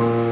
Oh. you.